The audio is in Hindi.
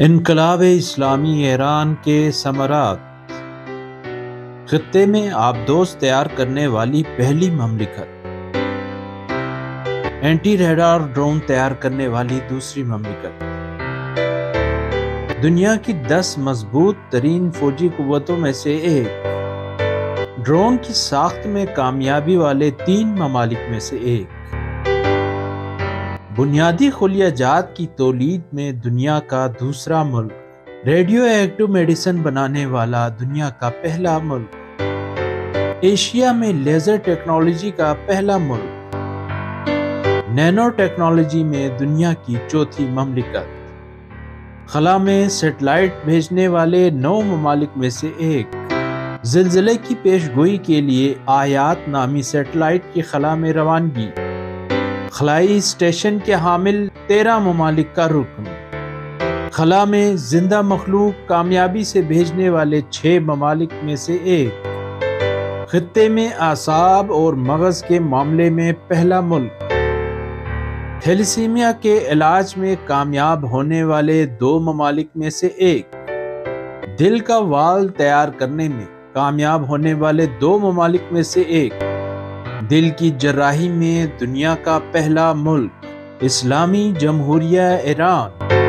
इनकलाब इस्लामी ईरान के समरात। खत्े में आबदोज तैयार करने वाली पहली ममलिकत। एंटी रेडार ड्रोन तैयार करने वाली दूसरी ममलिकत। दुनिया की दस मज़बूत तरीन फौजी कुतों में से एक। ड्रोन की साख्त में कामयाबी वाले तीन ममालिक में से एक। बुनियादी खुलिया जात की तोलीद में दुनिया का दूसरा मुल्क, रेडियो एक्टिव मेडिसिन बनाने वाला दुनिया का पहला मुल्क, एशिया में लेज़र टेक्नोलॉजी का पहला मुल्क, नैनो टेक्नोलॉजी में दुनिया की चौथी ममलिकत। खला में सेटेलाइट भेजने वाले नौ ममालिक में से एक, जिलजिले की पेशगोई के लिए आयात नामी सेटेलाइट की खला में रवानगी। खलाई स्टेशन के हामिल तेरह ममालिक का रुकन खला में ज़िंदा मखलूक कामयाबी से भेजने वाले छह ममालिक में से एक। खत्े में आसाब और मगज के मामले में पहला मुल्क। थैलीसीमिया के इलाज में कामयाब होने वाले दो ममालिक में से एक। दिल का वाल तैयार करने में कामयाब होने वाले दो ममालिक में से एक। दिल की जराही में दुनिया का पहला मुल्क इस्लामी जमहूरिया ईरान।